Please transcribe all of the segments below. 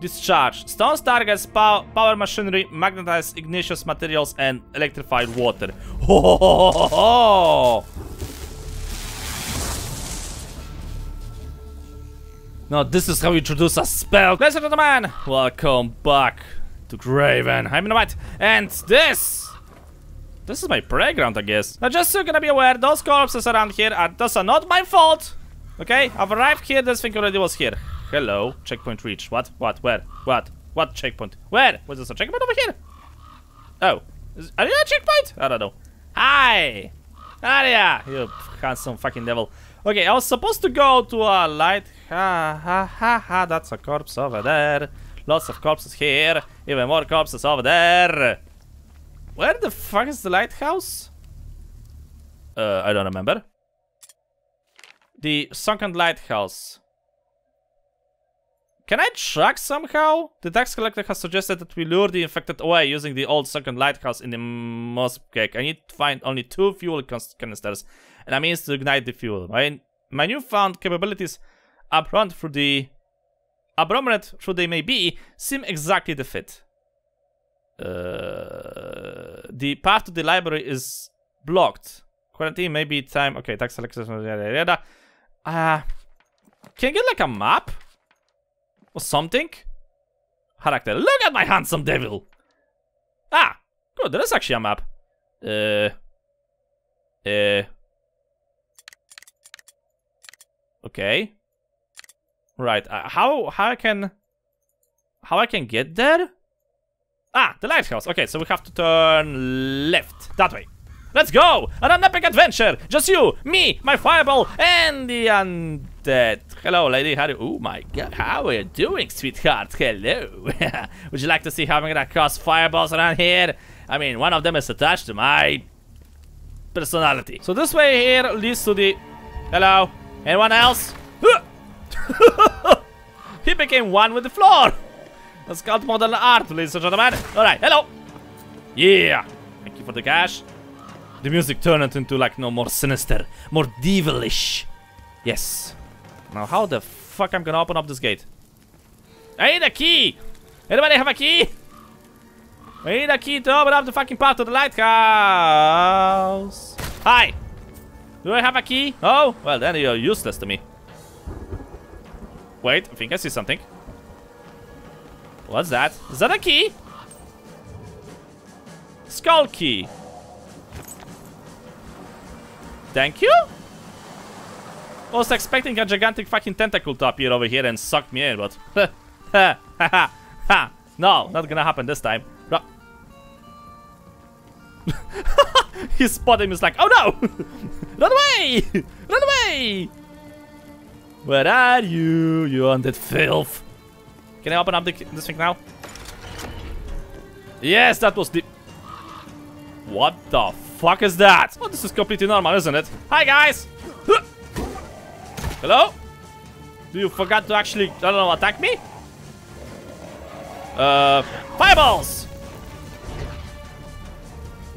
Discharge. Stones targets pow power machinery, magnetize igneous materials, and electrified water. Ho, ho, ho. Now this is how you introduce a spell. Ladies and gentlemen, welcome back to Graven. I'm in and this... This is my playground, I guess. Now just so you're gonna be aware, those corpses around here are... Those are not my fault. Okay? I've arrived here, this thing already was here. Hello, checkpoint reached. What? What? Where? What? What checkpoint? Where? Was this a checkpoint over here? Oh. Is, are you a checkpoint? I don't know. Hi! Aria! You handsome fucking devil. Okay, I was supposed to go to a light. Ha ha ha ha, that's a corpse over there. Lots of corpses here. Even more corpses over there. Where the fuck is the lighthouse? Uh, I don't remember. The sunken lighthouse. Can I track somehow? The tax collector has suggested that we lure the infected away using the old sunken lighthouse in the moss cake. I need to find only two fuel canisters and a means to ignite the fuel. My, my newfound capabilities upfront through the abrominate through they may be, seem exactly the fit. Uh, the path to the library is blocked. Quarantine may be time. Okay, tax collector. Uh, can I get like a map? Or something? Character. Look at my handsome devil! Ah! Good, there is actually a map. Uh... Uh... Okay. Right, uh, how, how I can... How I can get there? Ah, the lighthouse. Okay, so we have to turn left. That way. Let's go! On an epic adventure! Just you, me, my fireball, and the undead. Hello, lady. How do Oh my god, how are you doing, sweetheart? Hello. Would you like to see how I'm gonna cast fireballs around here? I mean, one of them is attached to my personality. So this way here leads to the... Hello? Anyone else? he became one with the floor! That's called modern art, ladies and gentlemen. Alright, hello! Yeah! Thank you for the cash. The music turned into like no more sinister, more devilish. Yes. Now how the fuck I'm gonna open up this gate? I need a key! Anybody have a key? I need a key to open up the fucking path to the lighthouse. Hi! Do I have a key? Oh? Well then you're useless to me. Wait, I think I see something. What's that? Is that a key? Skull key. Thank you? Was expecting a gigantic fucking tentacle to appear over here and suck me in, but... no, not gonna happen this time. he spotted him, he's like, oh no! Run away! Run away! Where are you, you undead filth? Can I open up the, this thing now? Yes, that was the... What the fuck is that? Oh, this is completely normal, isn't it? Hi, guys! Hello? Do you forgot to actually, I don't know, attack me? Uh, fireballs!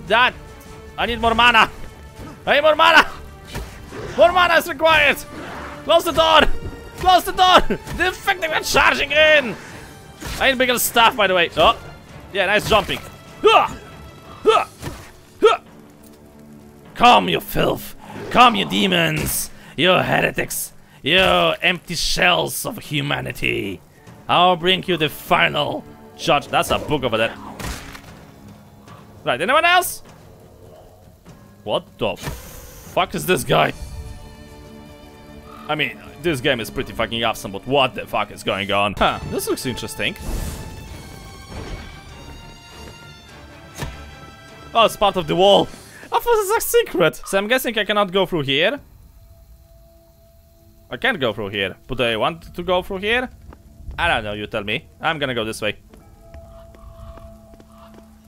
That, I need more mana! I need more mana! More mana is required! Close the door! Close the door! The infected are charging in! I need bigger staff, by the way. Oh, yeah, nice jumping. Come, you filth! Come, you demons! You heretics! You empty shells of humanity! I'll bring you the final judge. That's a book over there. Right, anyone else? What the fuck is this guy? I mean, this game is pretty fucking awesome, but what the fuck is going on? Huh, this looks interesting. Oh, it's part of the wall. I thought it's a secret. So I'm guessing I cannot go through here. I can't go through here. But I want to go through here? I don't know, you tell me. I'm gonna go this way.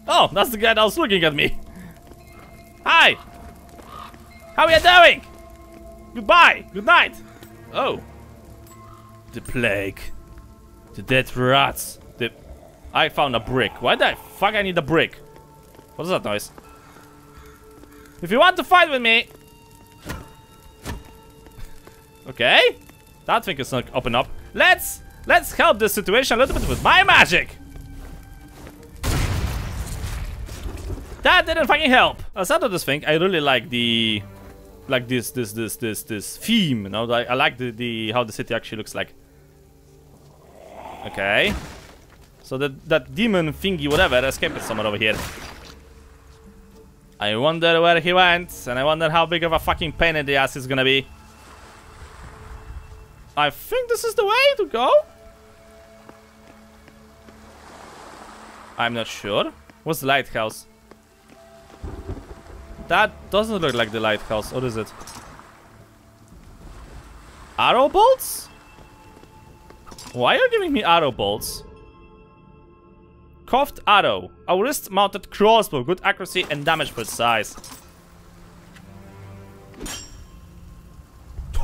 Oh, that's the guy that was looking at me. Hi! How are you doing? Goodbye! Good night! Oh. The plague. The dead rats. The... I found a brick. Why the fuck I need a brick? What is that noise? If you want to fight with me... Okay. That thing is not open up. Let's Let's help this situation a little bit with my magic. That didn't fucking help. Aside of this thing, I really like the, like this, this, this, this, this theme. You know, I, I like the, the how the city actually looks like. Okay. So that that demon thingy, whatever, escaped somewhere over here. I wonder where he went, and I wonder how big of a fucking pain in the ass he's gonna be. I think this is the way to go. I'm not sure. What's the lighthouse? That doesn't look like the lighthouse. What is it? Arrow bolts? Why are you giving me arrow bolts? Coughed arrow. A wrist-mounted crossbow. Good accuracy and damage per size.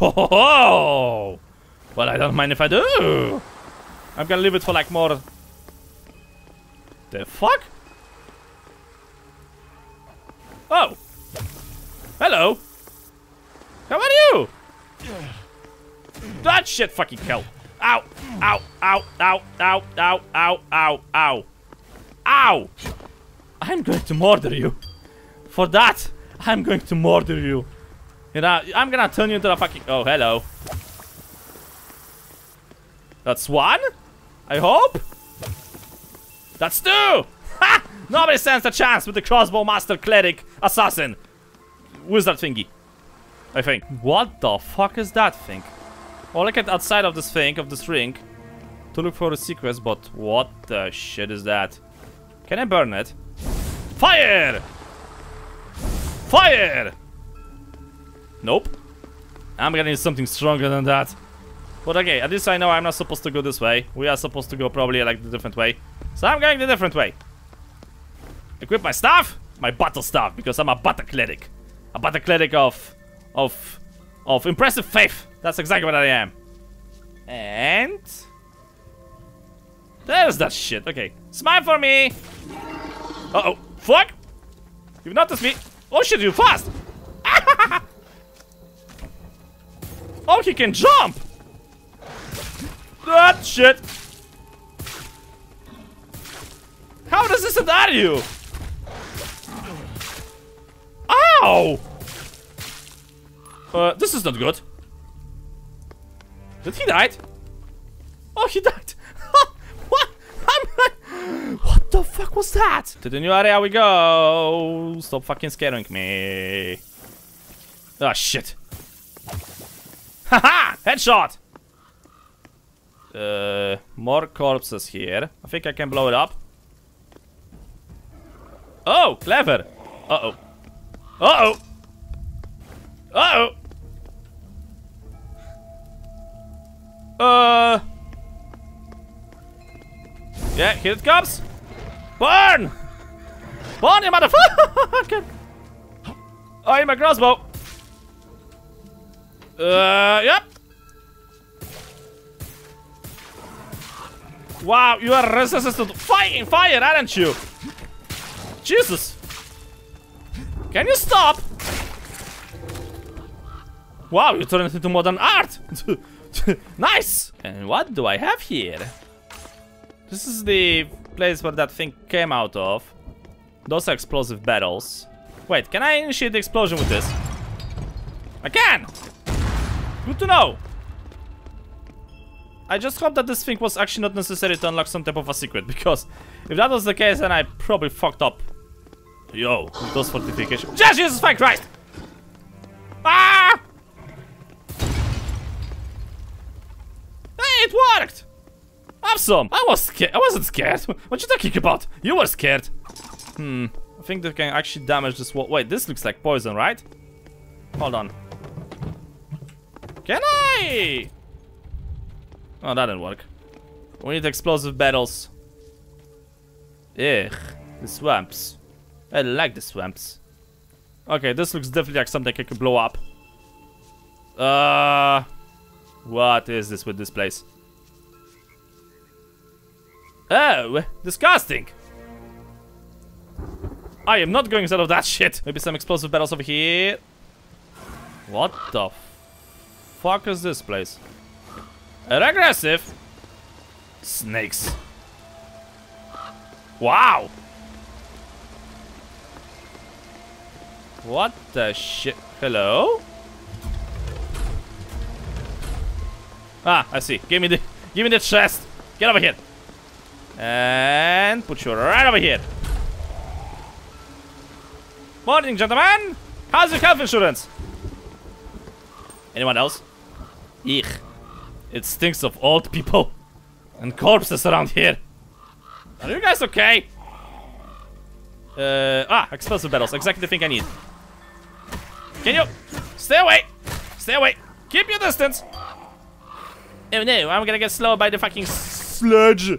Oh! Well, I don't mind if I do. I'm gonna leave it for like more... The fuck? Oh! Hello! How are you? That shit fucking killed. Ow! Ow! Ow! Ow! Ow! Ow! Ow! Ow! Ow! Ow! I'm going to murder you. For that, I'm going to murder you. You know, I'm gonna turn you into a fucking... Oh, hello. That's one? I hope? That's two! Ha! Nobody stands a chance with the crossbow master cleric assassin. Wizard thingy. I think. What the fuck is that thing? I'll look at outside of this thing, of this ring, to look for the secrets, but what the shit is that? Can I burn it? Fire! Fire! Nope. I'm gonna need something stronger than that. But okay, at least I know I'm not supposed to go this way. We are supposed to go probably like the different way. So I'm going the different way. Equip my staff, my battle staff, because I'm a battle cleric. A battle cleric of, of, of impressive faith. That's exactly what I am. And... There's that shit. Okay. Smile for me. Uh-oh. Fuck. You've noticed me. Oh shit, you fast. oh, he can jump. That shit. How does this hit you? Ow! Uh, this is not good. Did he die? Oh, he died. what? what the fuck was that? To the new area we go. Stop fucking scaring me. Oh, shit. Haha! Headshot! Uh, more corpses here. I think I can blow it up. Oh, clever. Uh-oh. Uh-oh. Uh-oh. Uh. Yeah, here it comes. Burn! Burn, you motherfucker! I'm a crossbow. Uh, yep. Wow, you are resistant to fighting fire, aren't you? Jesus. Can you stop? Wow, you turned it into modern art. nice! And what do I have here? This is the place where that thing came out of. Those are explosive barrels. Wait, can I initiate the explosion with this? I can! Good to know! I just hope that this thing was actually not necessary to unlock some type of a secret, because if that was the case, then I probably fucked up. Yo, those fortifications. Jesus fuck Christ! Ah! Hey, it worked! Awesome! I was scared. I wasn't scared. What you talking about? You were scared. Hmm. I think that can actually damage this wall. Wait, this looks like poison, right? Hold on. Can I? Oh, that didn't work. We need explosive battles. Ugh. The swamps. I like the swamps. Okay, this looks definitely like something I could blow up. Uh... What is this with this place? Oh, disgusting. I am not going inside of that shit. Maybe some explosive battles over here. What the fuck is this place? Aggressive. Snakes. Wow! What the shit? Hello? Ah, I see. Give me the give me the chest. Get over here. And put you right over here. Morning, gentlemen. How's your health insurance? Anyone else? Eek. It stinks of old people and corpses around here. Are you guys okay? Uh, ah, explosive battles. Exactly the thing I need. Can you stay away? Stay away. Keep your distance. Oh no, I'm gonna get slowed by the fucking sludge.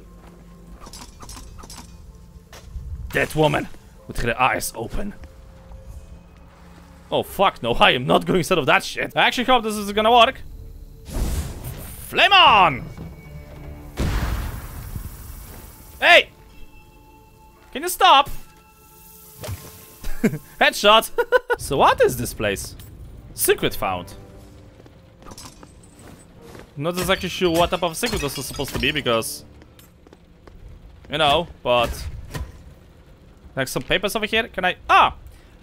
That woman with her eyes open. Oh fuck no, I am not going out of that shit. I actually hope this is gonna work. Flame on! Hey! Can you stop? Headshot! so what is this place? Secret found. Not exactly sure what type of secret this is supposed to be because... You know, but... Like some papers over here? Can I... Ah!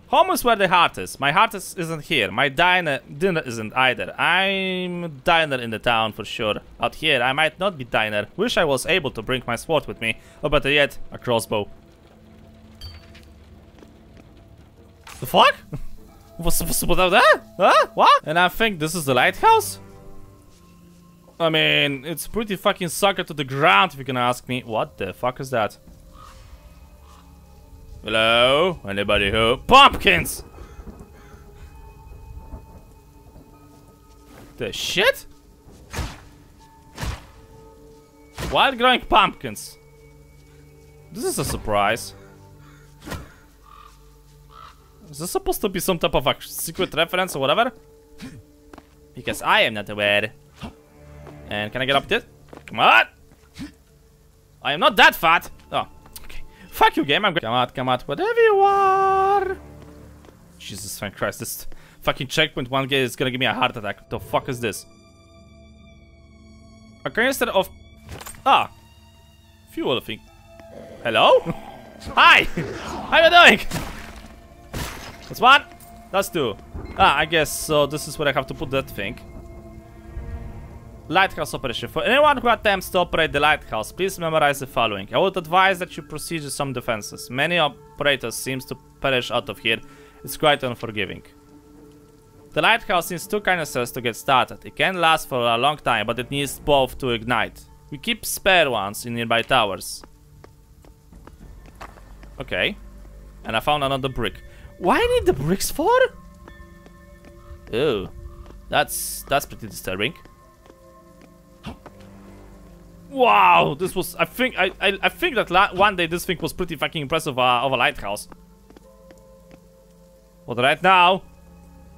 Home is where the heart is. My heart is, isn't here. My diner, dinner isn't either. I'm diner in the town for sure. Out here, I might not be diner. Wish I was able to bring my sword with me. Or better yet, a crossbow. The fuck? What's, what's, what's that? Huh? What? And I think this is the lighthouse? I mean, it's pretty fucking sucker to the ground if you can ask me. What the fuck is that? Hello? Anybody home? Pumpkins! The shit? Wild growing pumpkins. This is a surprise. Is this supposed to be some type of a secret reference or whatever? Because I am not aware. And can I get up this? Come on! I am not that fat! Okay. Fuck you, game. I'm. Come out, come out, whatever you are. Jesus Christ, this fucking checkpoint one game is gonna give me a heart attack. The fuck is this? A canister of. Ah! Fuel, I think. Hello? Hi! How you doing? That's one. That's two. Ah, I guess so. This is where I have to put that thing. Lighthouse operation. For anyone who attempts to operate the lighthouse, please memorize the following. I would advise that you proceed with some defenses. Many operators seems to perish out of here. It's quite unforgiving. The lighthouse needs two canisters to get started. It can last for a long time, but it needs both to ignite. We keep spare ones in nearby towers. Okay. And I found another brick. Why need the bricks for? Oh, that's that's pretty disturbing. Wow, this was. I think I I, I think that one day this thing was pretty fucking impressive uh, of a lighthouse. But right now,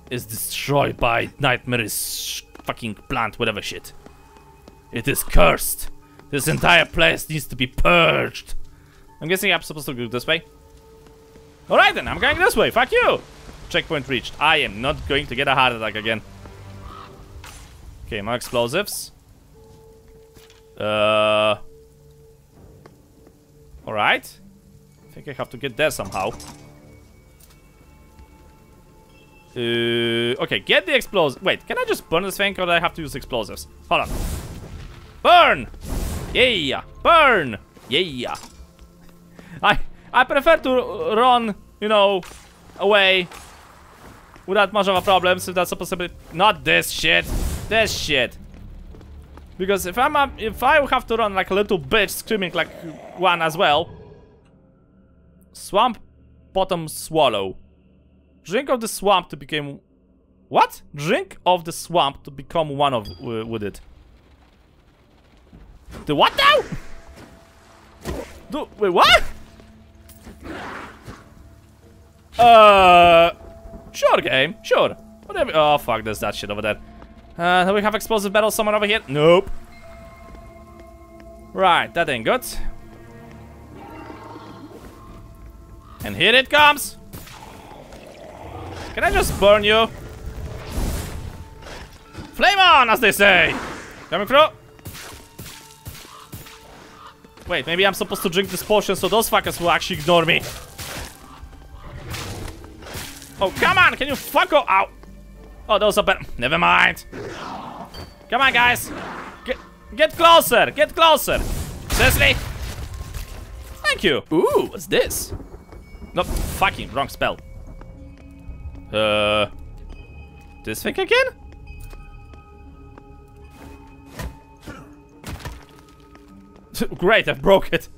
is destroyed by nightmares fucking plant whatever shit. It is cursed. This entire place needs to be purged. I'm guessing I'm supposed to go this way. Alright then, I'm going this way. Fuck you. Checkpoint reached. I am not going to get a heart attack again. Okay, more explosives. Uh. Alright. I think I have to get there somehow. Uh, okay, get the explosives. Wait, can I just burn this thing or do I have to use explosives? Hold on. Burn! Yeah! Burn! Yeah! I I prefer to run, you know, away without much of a problem, so that's a possibility. Not this shit. This shit. Because if I'm a, if I have to run like a little bitch screaming like one as well. Swamp bottom swallow. Drink of the swamp to become what? Drink of the swamp to become one of uh, with it. The what now? Do wait what? Uh, sure, game. Sure. Whatever. Oh, fuck, there's that shit over there. Uh, do we have explosive battle somewhere over here? Nope. Right, that ain't good. And here it comes. Can I just burn you? Flame on, as they say. Coming through. Wait, maybe I'm supposed to drink this potion so those fuckers will actually ignore me. Oh, come on, can you fuck off? Oh, those are better. Never mind. Come on, guys. Get, get closer, get closer. Seriously? Thank you. Ooh, what's this? No, fucking wrong spell. Uh, this thing again? Great, I broke it.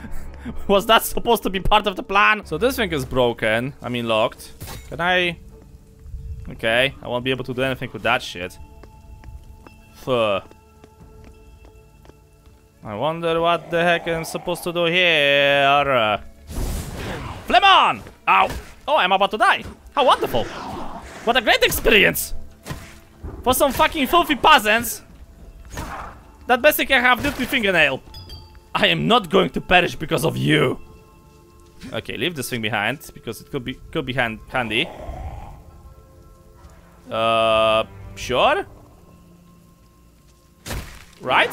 Was that supposed to be part of the plan? So this thing is broken. I mean locked. Can I... Okay, I won't be able to do anything with that shit. Fuh. I wonder what the heck I'm supposed to do here. Flame on! Ow! Oh, I'm about to die. How wonderful. What a great experience. For some fucking filthy peasants that basically have dirty fingernail. I am not going to perish because of you. Okay, leave this thing behind because it could be could be hand, handy. Uh, sure. Right?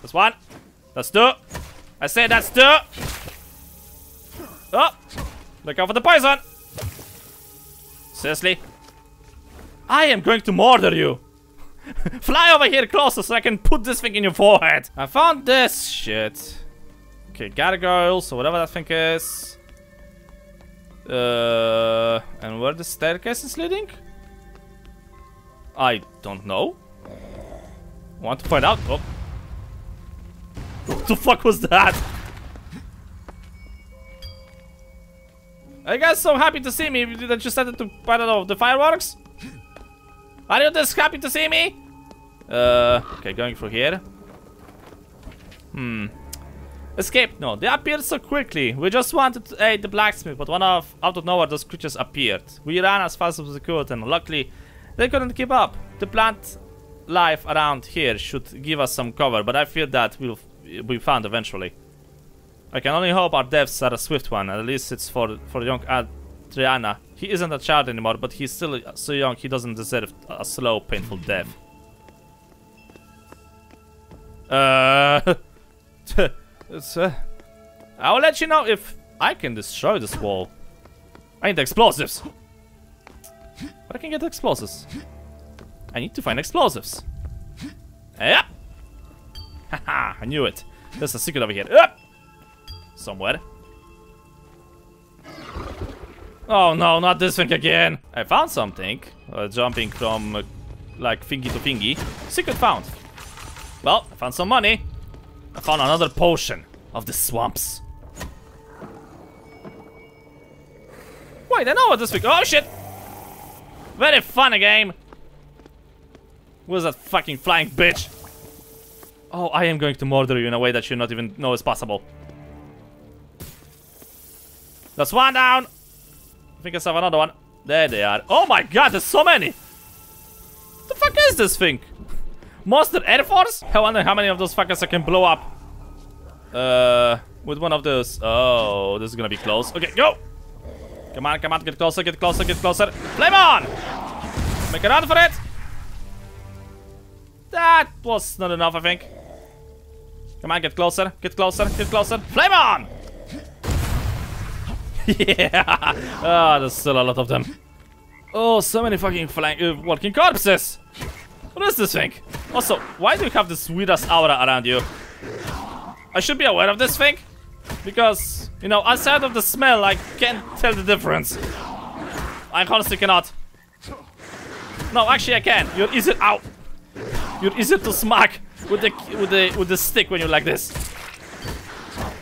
That's one. That's two. I said that's two. Oh, look out for the poison. Seriously? I am going to murder you. Fly over here closer so I can put this thing in your forehead. I found this shit. Okay, gargoyles or whatever that thing is. Uh, and where the staircase is leading? I don't know. Want to find out? Oh. What the fuck was that? You guys so happy to see me that you started to, I don't know, the fireworks? Are you this happy to see me? Uh, okay, going through here. Hmm. Escape? No, they appeared so quickly. We just wanted to aid the blacksmith, but one of out of nowhere those creatures appeared. We ran as fast as we could, and luckily they couldn't keep up. The plant life around here should give us some cover, but I fear that we'll be found eventually. I can only hope our deaths are a swift one, at least it's for for young Adriana. He isn't a child anymore, but he's still so young he doesn't deserve a slow, painful death. Uh, uh, I'll let you know if I can destroy this wall. I need explosives. But I can get explosives. I need to find explosives. Yep. Haha, I knew it. There's a secret over here. Yep. Somewhere. Oh no, not this thing again. I found something. Uh, jumping from uh, like thingy to thingy. Secret found. Well, I found some money. I found another potion of the swamps. Wait, I know what this thing. Oh shit! Very fun game. Who's that fucking flying bitch? Oh, I am going to murder you in a way that you not even know is possible. That's one down. I think I saw another one. There they are. Oh my god, there's so many. What the fuck is this thing? Monster Air Force? I wonder how many of those fuckers I can blow up. Uh, with one of those. Oh, this is gonna be close. Okay, go. Come on, come on, get closer, get closer, get closer. Flame on! Make a run for it. That was not enough, I think. Come on, get closer, get closer, get closer. Flame on! yeah! Ah, oh, there's still a lot of them. Oh, so many fucking flying, uh, walking corpses! What is this thing? Also, why do you have this weirdest aura around you? I should be aware of this thing. Because, you know, outside of the smell, I can't tell the difference. I honestly cannot. No, actually I can. You're easy- ow! You're easy to smack with the with the with the stick when you're like this.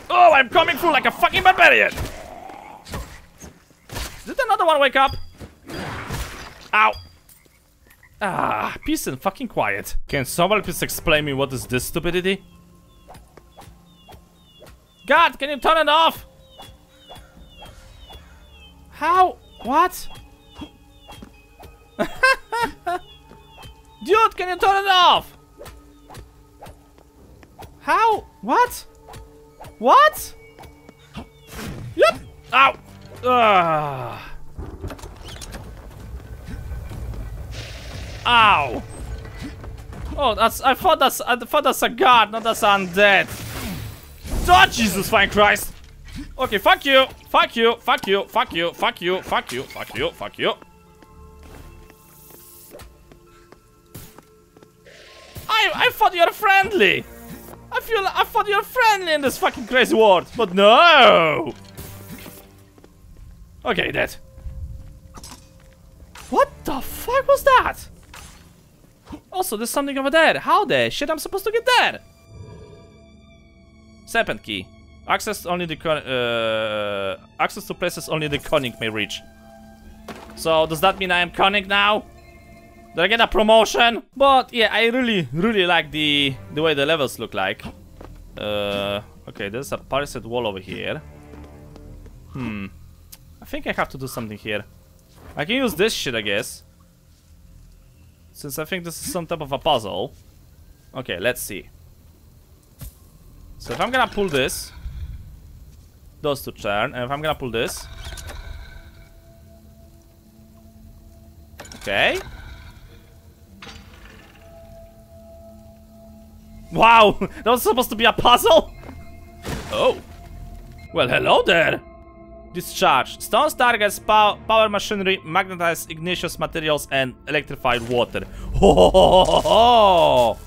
Oh, I'm coming through like a fucking barbarian! Did another one wake up? Ow! Ah, peace and fucking quiet. Can someone please explain me what is this stupidity? God, can you turn it off? How? What? Dude, can you turn it off? How? What? What? Yep. Ow. Ugh. Ow. Oh, that's. I thought that's. I thought that's a guard, not that's undead. Oh, Jesus fine Christ! Okay, fuck you. Fuck you. Fuck you. Fuck you. Fuck you. Fuck you. Fuck you. Fuck you. I I thought you're friendly. I feel I thought you're friendly in this fucking crazy world, but no. Okay, dead. What the fuck was that? Also, there's something over there. How the shit I'm supposed to get there? Serpent key. Access only the con uh, access to places only the conic may reach. So does that mean I am conic now? Did I get a promotion? But yeah, I really, really like the the way the levels look like. Uh, okay, there's a palisade wall over here. Hmm. I think I have to do something here. I can use this shit, I guess. Since I think this is some type of a puzzle. Okay, let's see. So if I'm gonna pull this, those two turn, and I'm gonna pull this. Okay. Wow, that was supposed to be a puzzle? Oh. Well, hello there. Discharge. Stones targets pow power machinery, magnetized igneous materials, and electrified water. Ho, ho, ho, ho,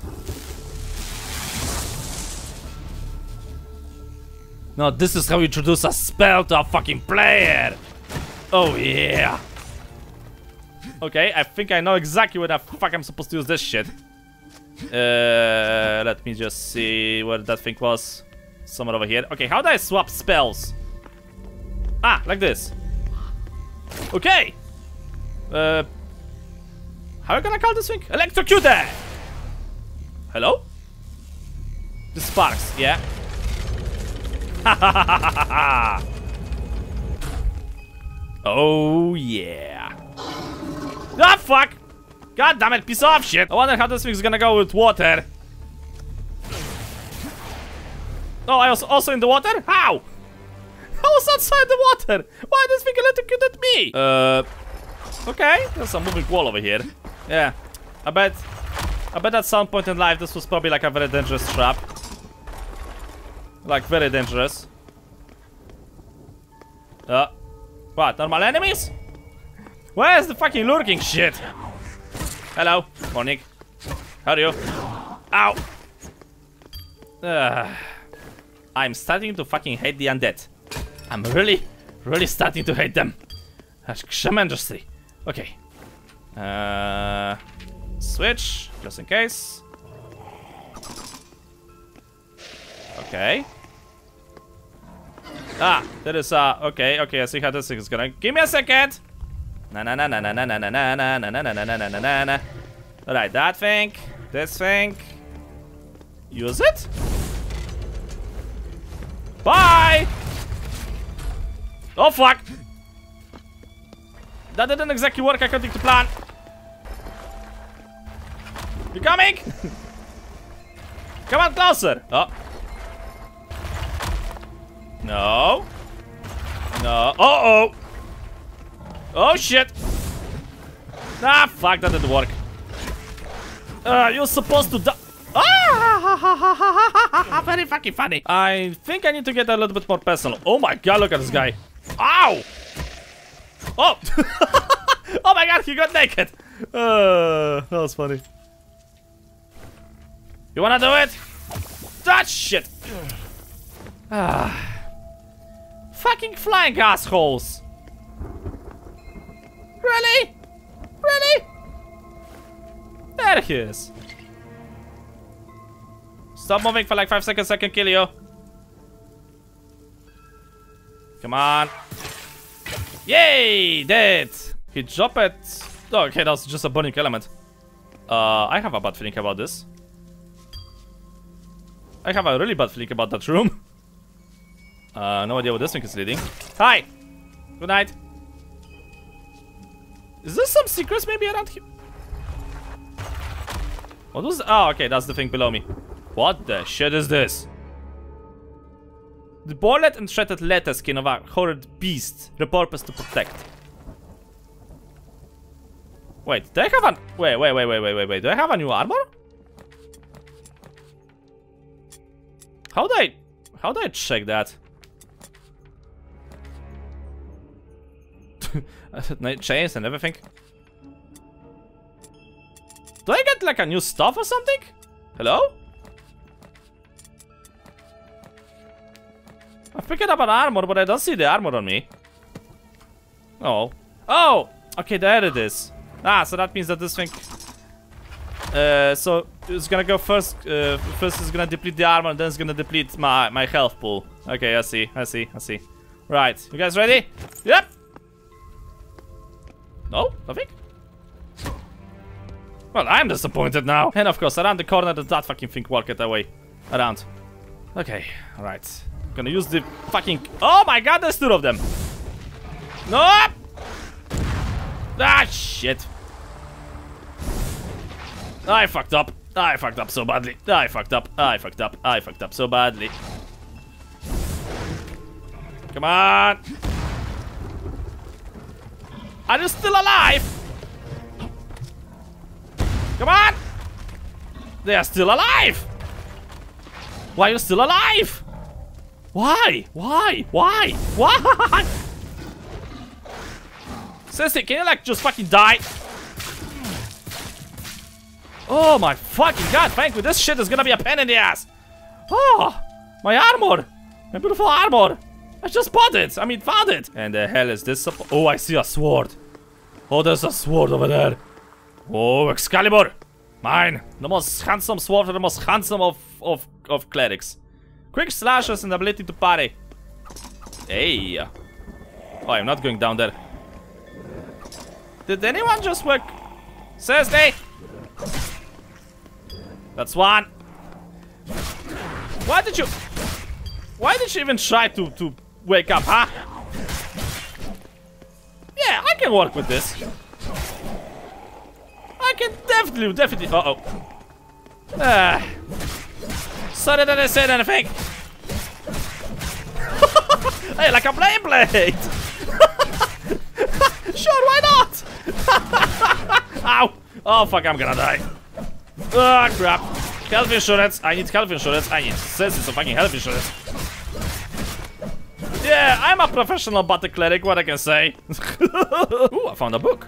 ho. No, this is how you introduce a spell to a fucking player. Oh, yeah. Okay, I think I know exactly where the fuck I'm supposed to use this shit. Uh, let me just see where that thing was. Somewhere over here. Okay, how do I swap spells? Ah, like this. Okay. Uh, how are you gonna call this thing? Electrocutor! Hello? The sparks, yeah. oh, yeah. Ah, fuck! God damn it, piece of shit! I wonder how this thing's gonna go with water. Oh, I was also in the water? How? I was outside the water! Why this thing electrocuted me? Uh... Okay, there's a moving wall over here. Yeah, I bet... I bet at some point in life this was probably like a very dangerous trap. Like, very dangerous. Uh... What, normal enemies? Where's the fucking lurking shit? Hello, morning. How are you? Ow! Uh, I'm starting to fucking hate the undead. I'm really, really starting to hate them. That's Tremendously. Okay. Uh, switch, just in case. Okay. Ah, there is uh okay, okay, I see how this thing is gonna give me a second. Na na na na na na na na na na na na na na na na na na Alright, that thing, this thing. Use it. Bye! Oh fuck! That didn't exactly work according to plan. You coming? Come on closer! Oh. No. No. Uh oh! Oh shit! Ah, fuck, that didn't work. Uh, you're supposed to die. Ah, very fucking funny. I think I need to get a little bit more personal. Oh my god, look at this guy. Ow! Oh! oh my god, he got naked. Uh, that was funny. You wanna do it? That shit. Ah. Fucking flying assholes. Really? Really? There he is. Stop moving for like five seconds, I can kill you. Come on. Yay! Dead! He dropped it. Oh, okay, that was just a burning element. Uh, I have a bad feeling about this. I have a really bad feeling about that room. Uh, no idea what this thing is leading. Hi! Good night. Is there some secrets maybe around here? What was... Oh, okay, that's the thing below me. What the shit is this? The bullet and shredded leather skin of a horrid beast, repurposed to protect. Wait, do I have an... Wait, wait, wait, wait, wait, wait, wait. Do I have a new armor? How do I... How do I check that? Night chains and everything. Do I get like a new stuff or something? Hello? I picked up an armor, but I don't see the armor on me. Oh. Oh! Okay, there it is. Ah, so that means that this thing... Uh, so it's gonna go first. Uh, first it's gonna deplete the armor, then it's gonna deplete my my health pool. Okay, I see, I see, I see. Right, you guys ready? Yep. No, nothing. Well, I'm disappointed now. And of course, around the corner, does that fucking thing walk it away. Around. Okay, alright. Gonna use the fucking... Oh my god, there's two of them. No! Ah, shit. I fucked up. I fucked up so badly. I fucked up. I fucked up. I fucked up so badly. Come on. Are you still alive? Come on. They are still alive. Why are you still alive? Why? Why? Why? Why? Seriously, can you like just fucking die? Oh my fucking god, thank you. This shit is gonna be a pain in the ass. Oh, my armor. My beautiful armor. I just bought it. I mean, found it. And the hell is this? Oh, I see a sword. Oh, there's a sword over there. Oh, Excalibur. Mine. The most handsome sword for the most handsome of, of, of clerics. Quick slashes and ability to parry. Hey. Oh, I'm not going down there. Did anyone just work? Thursday? That's one. Why did you... Why did you even try to, to wake up, huh? Yeah, I can work with this. I can definitely, definitely... Uh-oh. Ah. Sorry that I said anything. hey, like a blade blade. sure, why not? Ow. Oh, fuck, I'm gonna die. Ah, oh, crap. Health insurance. I need health insurance. I need senses of fucking health insurance. Yeah, I'm a professional battle cleric, what I can say. Ooh, I found a book.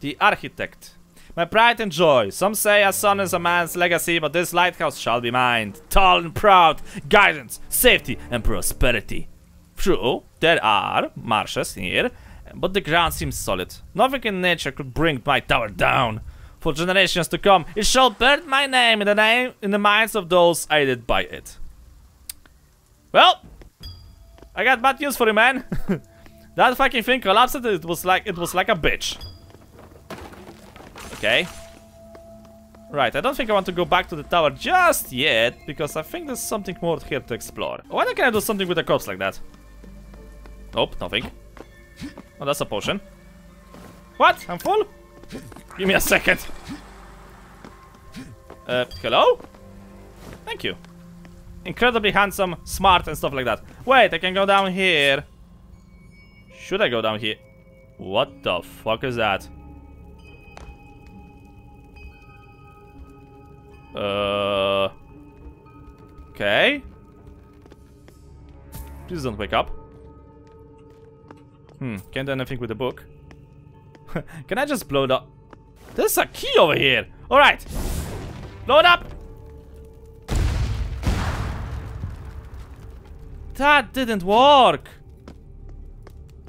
The Architect. My pride and joy. Some say a son is a man's legacy, but this lighthouse shall be mine. Tall and proud, guidance, safety, and prosperity. True, there are marshes here, but the ground seems solid. Nothing in nature could bring my tower down. For generations to come, it shall bear my name in the name in the minds of those aided by it. Well, I got bad news for you, man. that fucking thing collapsed. It was like it was like a bitch. Okay. Right, I don't think I want to go back to the tower just yet, because I think there's something more here to explore. Why don't I do something with a corpse like that? Nope, nothing. Oh, that's a potion. What? I'm full? Give me a second. Uh, hello? Thank you incredibly handsome, smart, and stuff like that. Wait, I can go down here. Should I go down here? What the fuck is that? Uh... Okay. Please don't wake up. Hmm, can't do anything with the book. can I just blow it up? There's a key over here! Alright! Blow it up! That didn't work.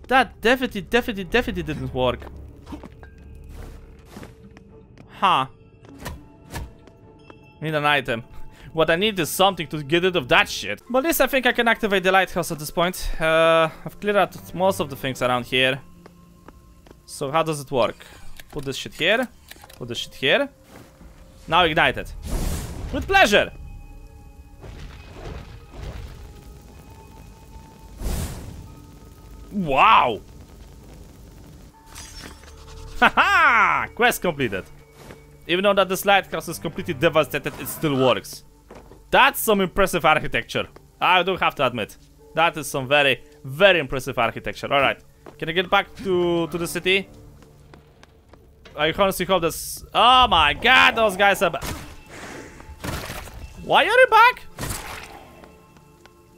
That definitely, definitely, definitely didn't work. Huh. Need an item. What I need is something to get rid of that shit. But at least I think I can activate the lighthouse at this point. Uh, I've cleared out most of the things around here. So how does it work? Put this shit here. Put this shit here. Now ignite it. With pleasure. Wow! Haha! Quest completed. Even though that this lighthouse is completely devastated, it still works. That's some impressive architecture. I do have to admit. That is some very, very impressive architecture. Alright. Can I get back to, to the city? I honestly hope this... Oh my god, those guys are... Why are you back?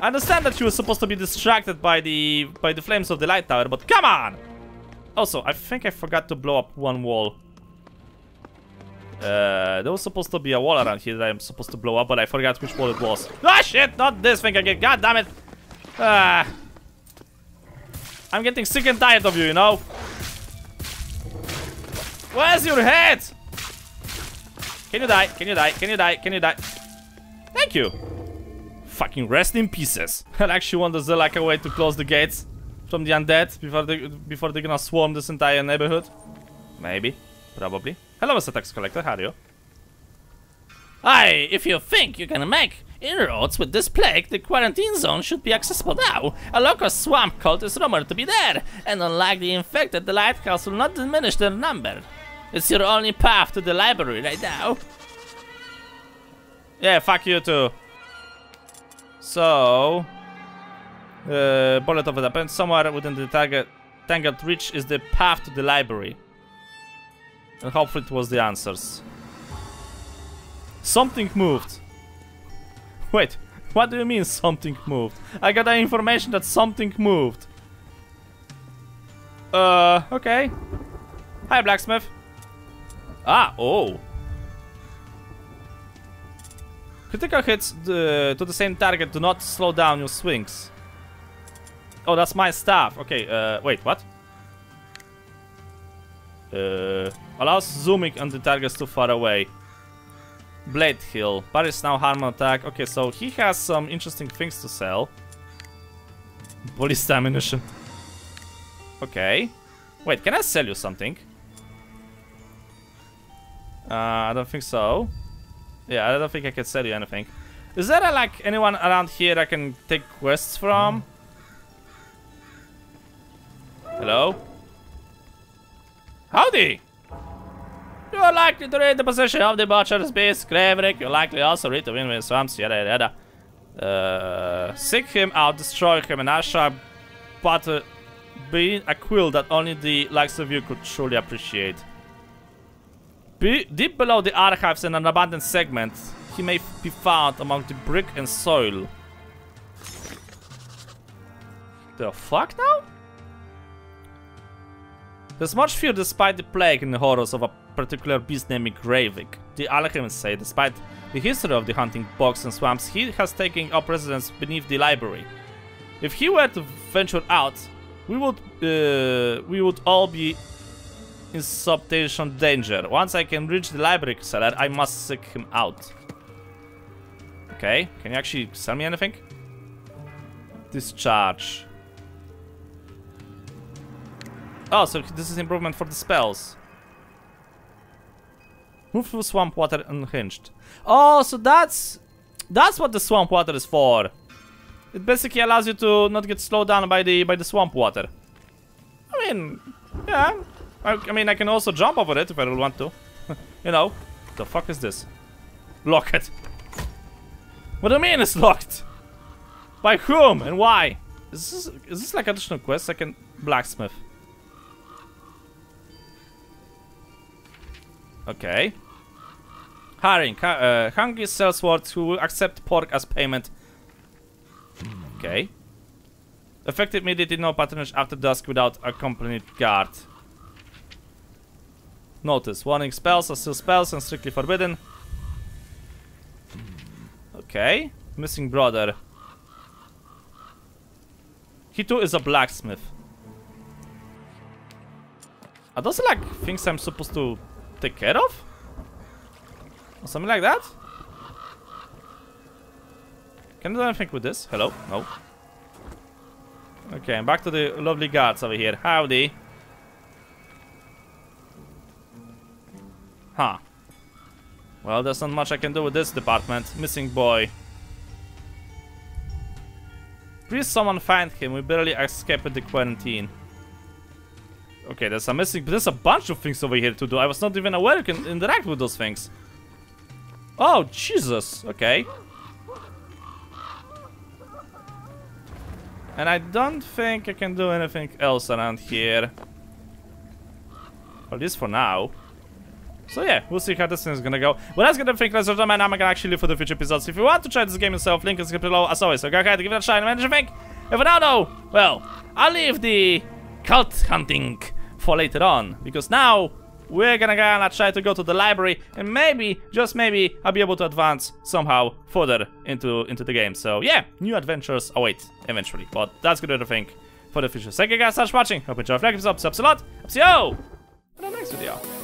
I understand that she was supposed to be distracted by the by the flames of the light tower, but come on! Also, I think I forgot to blow up one wall. Uh, there was supposed to be a wall around here that I'm supposed to blow up, but I forgot which wall it was. Ah, shit! Not this thing again. God damn it! Ah. I'm getting sick and tired of you, you know? Where's your head? Can you die? Can you die? Can you die? Can you die? Thank you. Fucking rest in pieces. I actually want the like a way to close the gates from the undead before they before they're gonna swarm this entire neighborhood. Maybe. Probably. Hello, Mr. Tax Collector. How are you? Aye, if you think you can make inroads with this plague, the quarantine zone should be accessible now. A local swamp cult is rumored to be there, and unlike the infected, the lighthouse will not diminish their number. It's your only path to the library right now. Yeah, fuck you too. So... Uh, bullet of the pen. Somewhere within the target tangled reach is the path to the library. And hopefully it was the answers. Something moved. Wait, what do you mean something moved? I got the information that something moved. Uh, okay. Hi, blacksmith. Ah, oh. Critical hits the, to the same target do not slow down your swings. Oh, that's my staff. Okay, uh, wait, what? Uh, allows zooming on the targets too far away. Blade Hill. Paris now harm attack. Okay, so he has some interesting things to sell. Ballista ammunition. Okay. Wait, can I sell you something? Uh, I don't think so. Yeah, I don't think I can sell you anything. Is there, uh, like, anyone around here I can take quests from? Hello? Howdy! You are likely to read the position of the Butcher's Beast, Graverick. You are likely also read the Windmill Swamps, yada yada. Uh, seek him out, destroy him, and I shall but uh, be a quill that only the likes of you could truly appreciate. Be deep below the archives in an abandoned segment, he may be found among the brick and soil. The fuck now? There's much fear despite the plague and the horrors of a particular beast named Gravik. The alchemists say despite the history of the hunting bogs and swamps, he has taken up residence beneath the library. If he were to venture out, we would uh, we would all be in substantial danger. Once I can reach the library cellar, I must seek him out. Okay, can you actually sell me anything? Discharge. Oh, so this is improvement for the spells. Move through swamp water unhinged. Oh, so that's that's what the swamp water is for. It basically allows you to not get slowed down by the by the swamp water. I mean, yeah. I, I mean, I can also jump over it if I don't want to. you know. The fuck is this? Lock it. What do you mean it's locked? By whom and why? Is this is this like additional quest? I can blacksmith. Okay. Hiring. Uh, hungry sellswords who will accept pork as payment. Okay. Effective immediately no patronage after dusk without accompanied guard. Notice, warning spells are still spells and strictly forbidden. Okay. Missing brother. He too is a blacksmith. Are those like things I'm supposed to take care of? Or something like that? Can I do anything with this? Hello? No. Okay, back to the lovely guards over here. Howdy. Huh. Well, there's not much I can do with this department. Missing boy. Please someone find him. We barely escaped the quarantine. Okay, there's a missing... But there's a bunch of things over here to do. I was not even aware you can interact with those things. Oh, Jesus. Okay. And I don't think I can do anything else around here. At least for now. So yeah, we'll see how this thing is gonna go. But that's gonna be think, ladies and gentlemen, I'm gonna actually live for the future episodes. If you want to try this game yourself, link is below as always. So go ahead, give it a try and manage think. If I don't know, well, I'll leave the cult hunting for later on. Because now we're gonna gonna try to go to the library and maybe, just maybe, I'll be able to advance somehow further into into the game. So yeah, new adventures await eventually. But that's gonna be the thing for the future. Thank you guys so much for watching. Hope you enjoyed the episode. Subs a lot. See you in the next video.